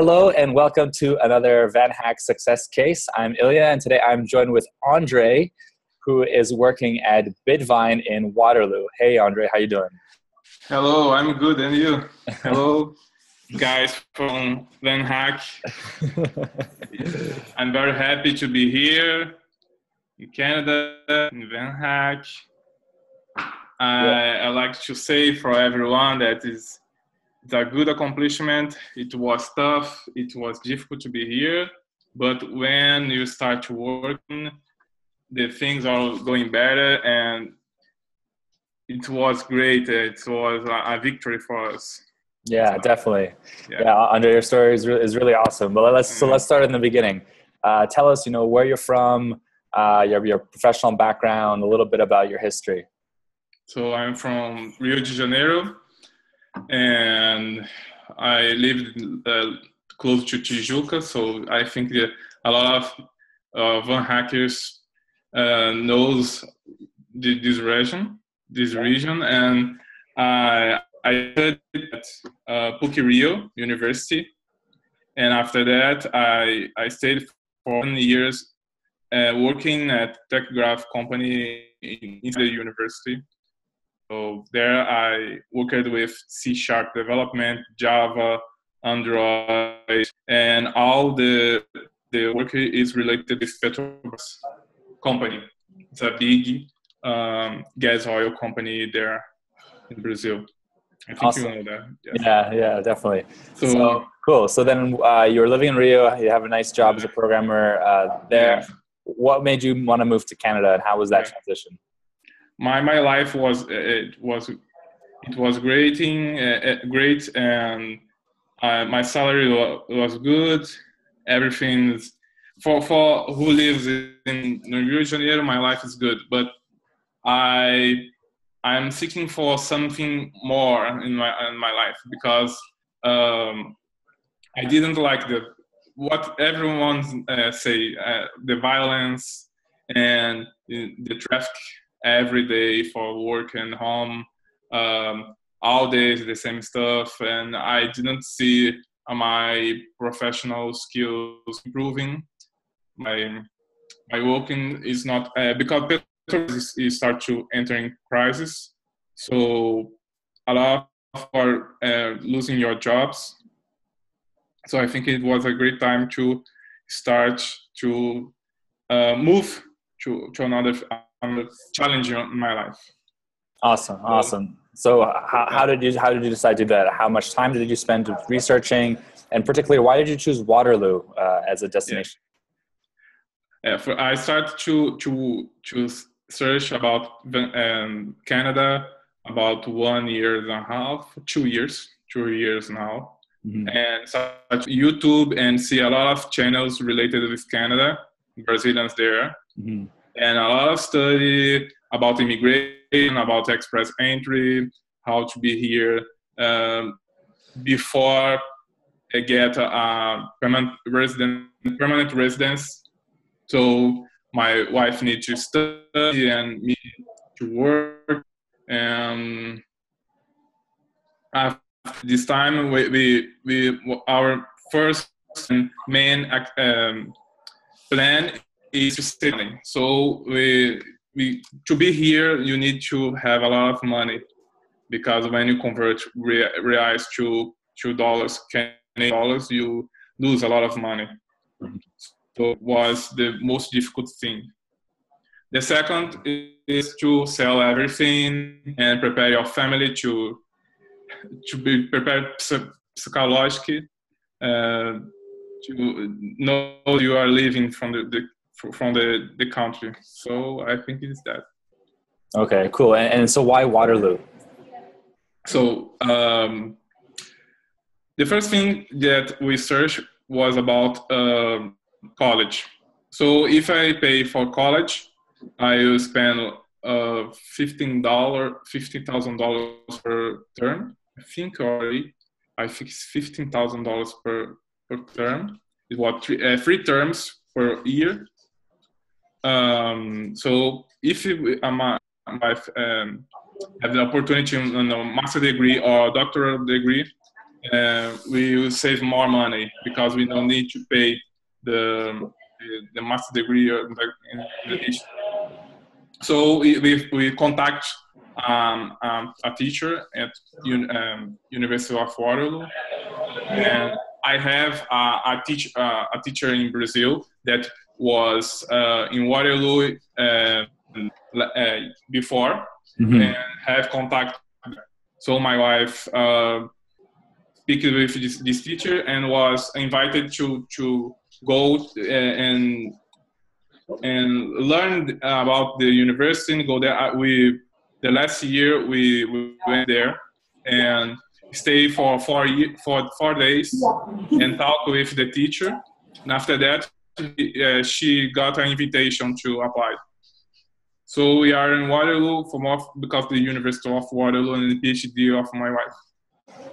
Hello and welcome to another VanHack success case. I'm Ilya and today I'm joined with Andre, who is working at Bitvine in Waterloo. Hey Andre, how you doing? Hello, I'm good, and you? Hello, guys from VanHack. I'm very happy to be here in Canada, in VanHack. I, yeah. I like to say for everyone that is it's a good accomplishment. It was tough. It was difficult to be here, but when you start working, the things are going better, and it was great. It was a victory for us. Yeah, so, definitely. Yeah. yeah, Andre, your story is really, is really awesome. But let's so let's start in the beginning. Uh, tell us, you know, where you're from, uh, your your professional background, a little bit about your history. So I'm from Rio de Janeiro, and I lived uh, close to Tijuca. So I think that a lot of uh, Van hackers uh, knows the, this region, this region, and I I studied at uh, PUC Rio University, and after that I I stayed for one years uh, working at Tecgraf company in, in the university so there I worked with C Sharp development, Java, Android, and all the the work is related with Petrobras company. It's a big um, gas oil company there in Brazil. I think awesome. you know that. Yeah, yeah, definitely. So, so cool. So then uh, you were living in Rio. You have a nice job as a programmer uh, there. Yeah. What made you want to move to Canada, and how was that yeah. transition? My my life was it was it was great uh, great and uh, my salary was good. Everything for for who lives in Rio de Janeiro my life is good. But I I'm seeking for something more in my in my life because um, I didn't like the what everyone uh, say uh, the violence and the traffic every day for work and home um, all days the same stuff. And i didn't see my professional skills improving. My my working is not uh, because you start to entering crisis. So a lot are uh, losing your jobs. So i think it was a great time to start to uh, move to, to another um, challenge in my life. Awesome, awesome. So, how, how did you how did you decide to do that? How much time did you spend researching, and particularly, why did you choose Waterloo uh, as a destination? Yeah, yeah for, I started to to to search about um, Canada about one year and a half, two years, two years now, mm-hmm. and start YouTube and see a lot of channels related with Canada, Brazilians there. Mm-hmm and a lot of study about immigration, about express entry, how to be here um, before I get a permanent resident, permanent residence. So my wife needs to study and me to work. And after this time, we, we, we our first main um, plan is selling. So we we to be here, you need to have a lot of money because when you convert reais to to dollars, Canadian dollars, you lose a lot of money. So it was the most difficult thing. The second is to sell everything and prepare your family to to be prepared psychologically uh, to know you are living from the, the from the, the country. So I think it is that. Okay, cool. And, and so why Waterloo? So um, the first thing that we searched was about uh, college. So if I pay for college, I will spend uh, fifteen dollar, fifteen thousand dollars per term. I think already, I think it's fifteen thousand dollars per per term. Is what three, uh, three terms per year. Um, so if you, um, um, have the opportunity on a master degree or doctoral degree, uh, we will save more money because we don't need to pay the the, master degree in the, so we, we, contact um, um, a teacher at um, University of Waterloo, and I have a, a, teach, uh, a teacher in Brazil that was uh, in Waterloo uh, uh before mm-hmm. and have contact. So my wife uh, speak with this, this, teacher and was invited to to go uh, and and learn about the university and go there. We the last year we, we went there and stay for four for four days and talk with the teacher. And after that, uh, she got an invitation to apply. So we are in Waterloo for more because the University of Waterloo and the PhD of my wife.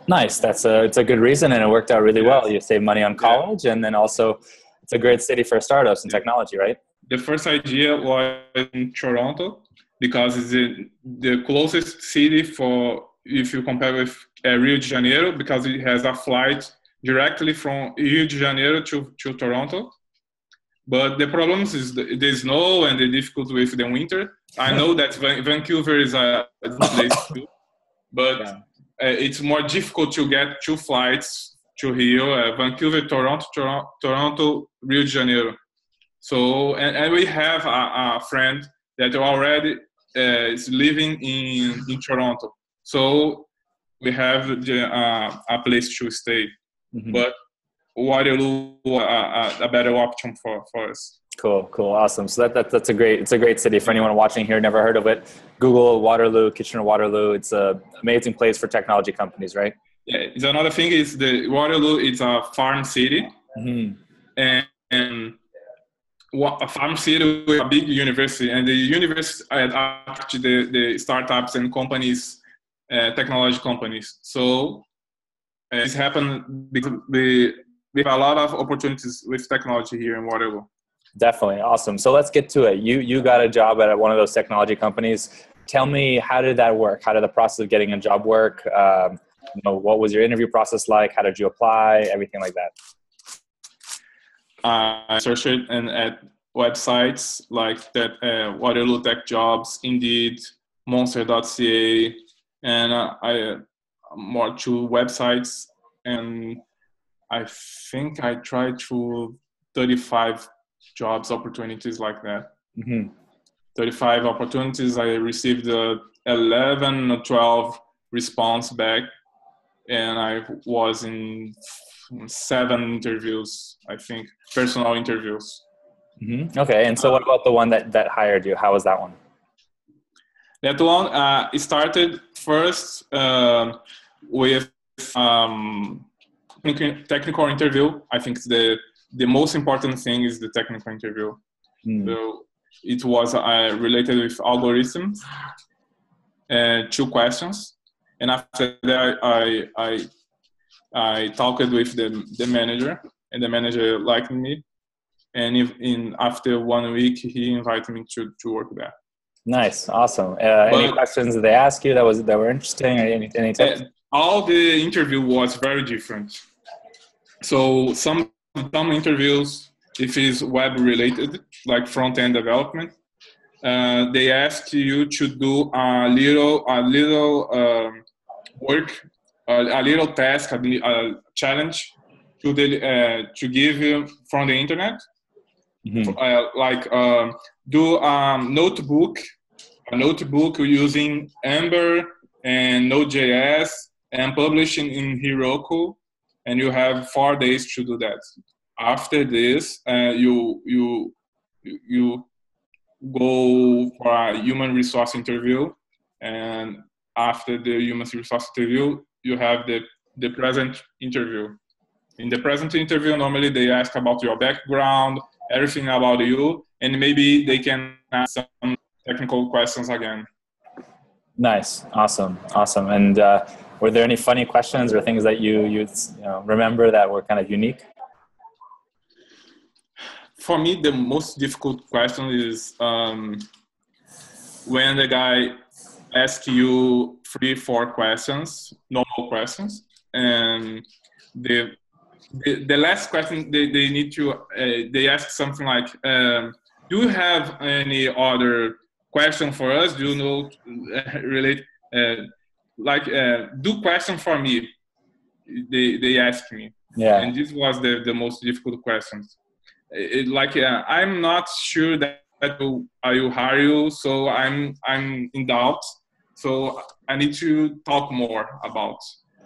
Nice. That's a it's a good reason, and it worked out really well. You save money on college, yeah. and then also it's a great city for startups and technology, right? The first idea was in Toronto because it's the, the closest city for if you compare with uh, Rio de Janeiro because it has a flight directly from Rio de Janeiro to, to Toronto. But the problems is the, the snow and the difficulty with the winter. I know that Vancouver is a, a place too, but yeah. uh, it's more difficult to get two flights to Rio, uh, Vancouver, Toronto, Toronto, Toronto, Rio de Janeiro. So, and, and we have a, a friend that already uh, is living in, in Toronto. So we have the, uh, a place to stay. Mm-hmm. But Waterloo uh, uh, a better option for, for us. Cool, cool, awesome. So that, that that's a great it's a great city for anyone watching here never heard of it. Google Waterloo, Kitchener Waterloo. It's a amazing place for technology companies, right? Yeah. It's another thing is the Waterloo is a farm city, mm-hmm. and, and a farm city with a big university, and the university attract the, the startups and companies, uh, technology companies. So uh, it's happened because we, we have a lot of opportunities with technology here in Waterloo. Definitely awesome. So let's get to it. You you got a job at one of those technology companies. Tell me how did that work? How did the process of getting a job work? Um, you know, what was your interview process like? How did you apply? Everything like that. I searched and at websites like that uh, Waterloo Tech Jobs, Indeed, Monster.ca, and uh, I uh, more two websites, and I think I tried through 35 jobs opportunities like that. Mm-hmm. 35 opportunities. I received uh, 11 or 12 response back, and I was in seven interviews, I think, personal interviews. Mm-hmm. Okay, and so what about the one that that hired you? How was that one? That one uh, started first uh, with um, technical interview. I think the the most important thing is the technical interview. Mm. So it was uh, related with algorithms, and two questions, and after that I I I talked with the the manager, and the manager liked me, and if in after one week he invited me to, to work there. Nice. Awesome. Uh, but, any questions they ask you that was that were interesting? Any, any uh, all the interview was very different so some some interviews if it's web related like front end development uh, they ask you to do a little a little um, work a little task a, a challenge to the uh, to give you from the internet mm-hmm. uh, like uh, do a notebook, a notebook using Ember and Node.js and publishing in Heroku, and you have four days to do that. After this, uh, you you you go for a human resource interview, and after the human resource interview, you have the the present interview. In the present interview, normally they ask about your background, everything about you, and maybe they can ask some technical questions again. Nice, awesome, awesome. And uh, were there any funny questions or things that you you, know, remember that were kind of unique? For me, the most difficult question is um, when the guy asks you three, four questions, normal questions, and the the, the last question they, they need to uh, they ask something like um, do you have any other question for us do you know uh, relate uh, like uh, do question for me they they ask me. Yeah. And this was the, the most difficult questions. It, like uh, i'm not sure that i will hire you so i'm i'm in doubt. So i need to talk more about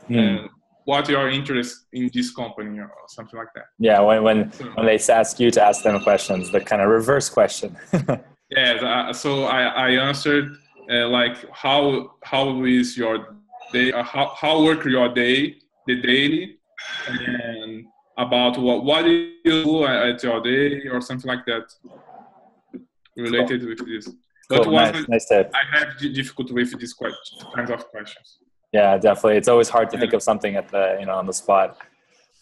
mm what your interest in this company or something like that. Yeah, when when, when they ask you to ask them questions, the kind of reverse question. yeah, uh, so I, I answered uh, like how how is your day? Uh, how how work your day, the daily, and about what what do you do at your day or something like that related cool. with this. But cool. nice, nice I have difficulty with these kinds of questions. Yeah, definitely. It's always hard to think of something at the you know on the spot.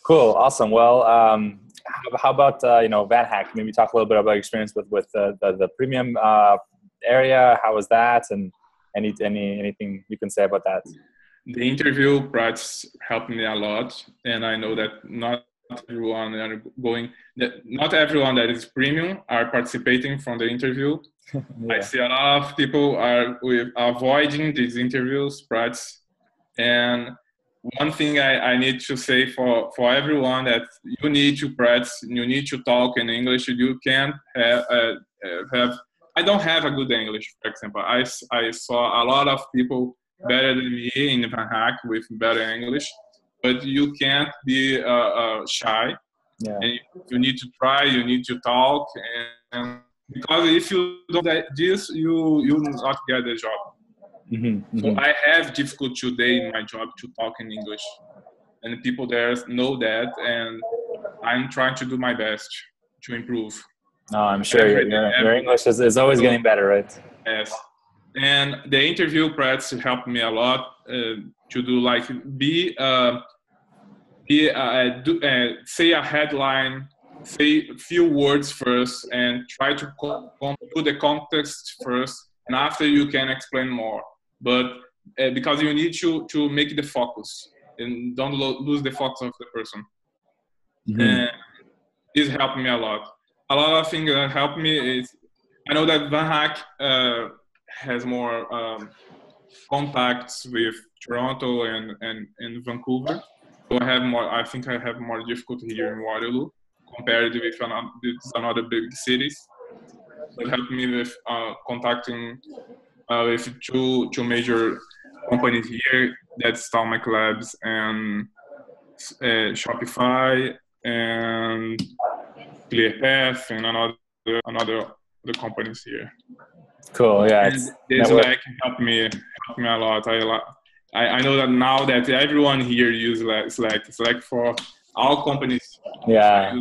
Cool, awesome. Well, um, how, how, about uh, you know VanHack? Maybe talk a little bit about your experience with with the the, the premium uh, area. How was that? And any any anything you can say about that? The interview price helped me a lot, and I know that not everyone are going. Not everyone that is premium are participating from the interview. yeah. I see a lot of people are with avoiding these interviews. Price and one thing I, I need to say for, for everyone that you need to practice, you need to talk in English. You can't have, uh, have I don't have a good English, for example. I, I saw a lot of people better than me in VanHack with better English, but you can't be uh, uh, shy. Yeah. And you need to try, you need to talk. And, because if you don't do this, you, you will not get the job. Mm-hmm, so mm-hmm. I have difficult today in my job to talk in English, and people there know that, and I'm trying to do my best to improve. No, I'm sure your, your, your English is, is always getting better, right? Yes, and the interview practice helped me a lot uh, to do like be uh, be uh, do, uh, say a headline say a few words first and try to put the context first and after you can explain more but uh, because you need to to make the focus and don't lo- lose the focus of the person. Mm-hmm. And this helped me a lot. A lot of things that helped me is I know that VanHack uh, has more um, contacts with Toronto and, and, and Vancouver. So I have more. I think I have more difficulty here in Waterloo compared with with another big cities. It helped me with uh, contacting uh, with two two major companies here. That's Thalmic Labs and uh, Shopify and ClearPath and another another other companies here. Cool. Yeah. This Slack helped me helped me a lot. I, I I know that now that everyone here uses Slack. Slack for all companies. Yeah.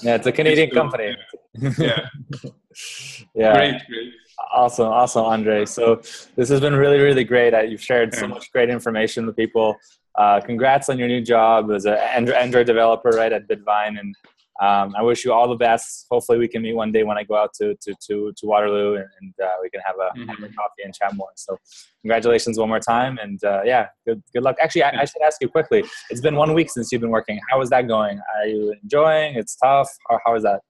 Yeah, it's a Canadian company. Yeah. yeah. Great, great. Awesome, awesome, Andre. So this has been really, really great. You've shared so much great information with people. Uh, congrats on your new job as an Android developer, right at Bitvine, and um, I wish you all the best. Hopefully, we can meet one day when I go out to to to, to Waterloo, and, and uh, we can have a, mm-hmm. have a, coffee and chat more. So, congratulations one more time, and uh, yeah, good good luck. Actually, I, I, should ask you quickly. It's been one week since you've been working. How is that going? Are you enjoying? It's tough. How, how is that?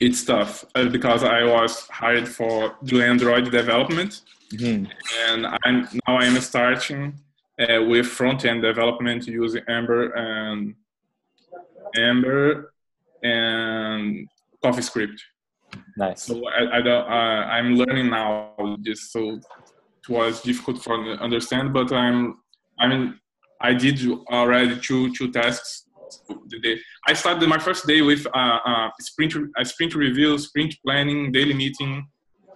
it's tough uh, because I was hired for do Android development, mm-hmm. and I'm now I'm starting uh, with front end development using Ember and Ember and CoffeeScript. Nice. So I, I don't, uh, I'm learning now this, so it was difficult for understand, but I'm I mean I did already two two tasks the day. I started my first day with a, a sprint, a sprint review, sprint planning, daily meeting.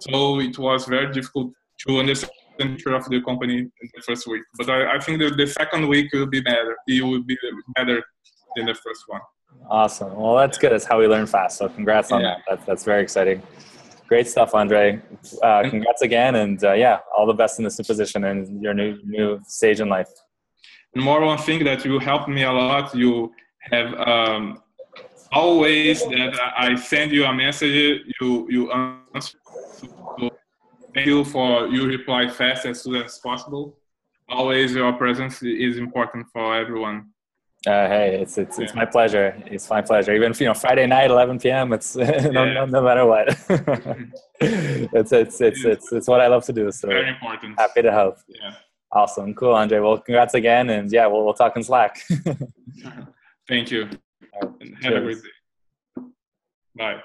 So it was very difficult to understand the nature of the company in the first week. But I, I think that the second week will be better. It will be better than the first one. Awesome. Well, that's good. That's how we learn fast. So congrats on yeah. that. That's, that's very exciting. Great stuff, Andre. Uh, congrats again, and uh, yeah, all the best in this new position and your new new stage in life. And more one thing that you helped me a lot. You have um, always that I send you a message, you you answer. So thank you for you reply fast as soon as possible. always your presence is important for everyone. Uh, hey, it's it's it's my pleasure. It's my pleasure. Even you know Friday night, 11 p.m. It's yeah. no, no, no, matter what. it's, it's it's it's it's what I love to do. So very important. Happy to help. Yeah. Awesome. Cool, Andre. Well, congrats again, and yeah, we'll we'll talk in Slack. Thank you. Right. Have a great day. Bye.